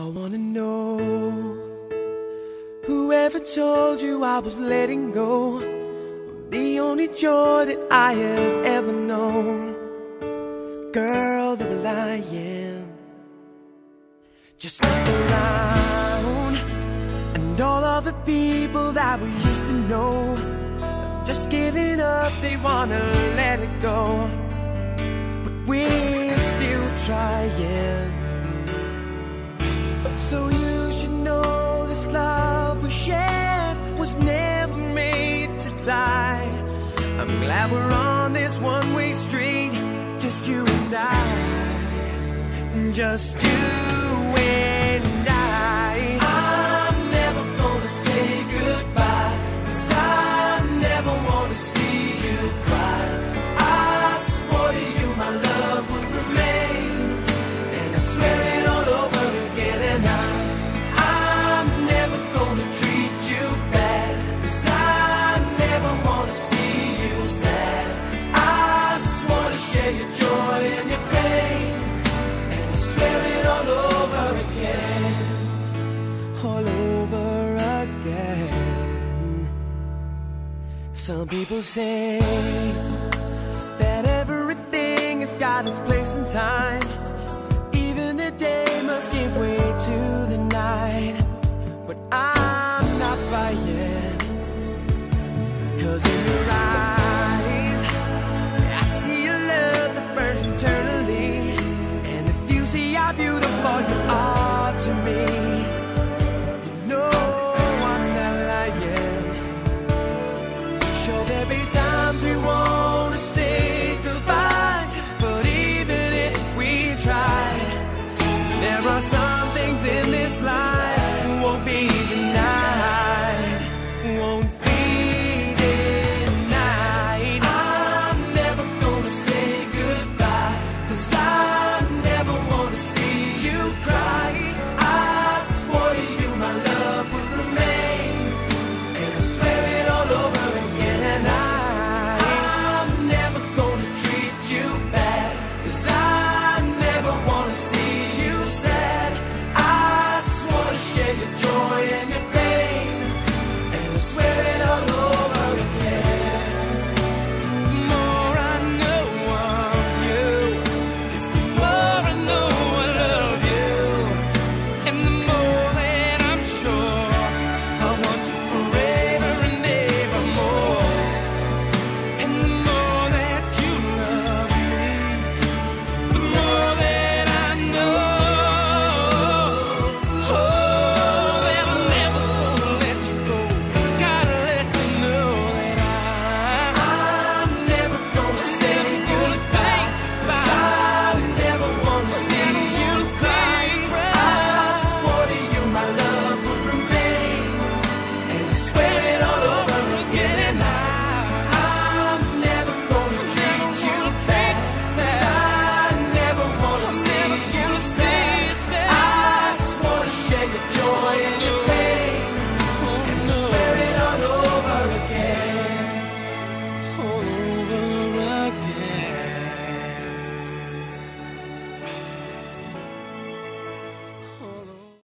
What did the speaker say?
I wanna know. Whoever told you I was letting go The only joy that I have ever known. Girl, the am Just look around And all of the people that we used to know. Just giving up, they wanna let it go. But we're still trying so you should know this love we shared was never made to die. I'm glad we're on this one way street, just you and I. Just you share your joy and your pain, and I swear it all over again. All over again. Some people say that everything has got its place and time. to me. You know I'm not lying. Should there be time? the joy in your pain.